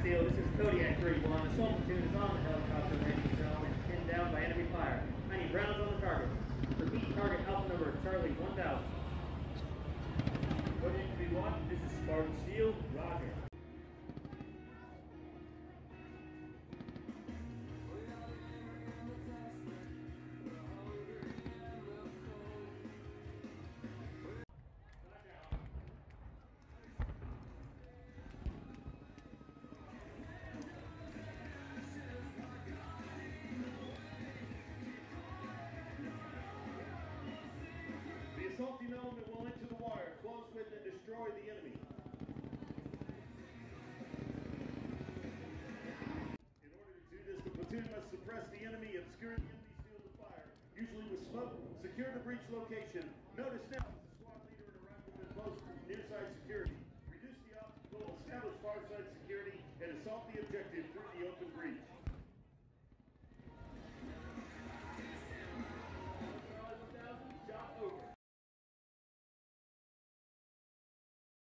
Steel, this is Kodiak 3-1. Assault platoon is on the helicopter landing zone and pinned down by enemy fire. I need rounds on the target. Repeat target alpha number Charlie 1000. Kodiak 3-1, this is Spartan Steel, roger. Assaulting element will the wire, close with and destroy the enemy. In order to do this, the platoon must suppress the enemy, obscure the enemy's field of fire, usually with smoke, secure the breach location. Notice now, as the squad leader and a rifleman post near side security. Reduce the obstacle, establish far side security, and assault the objective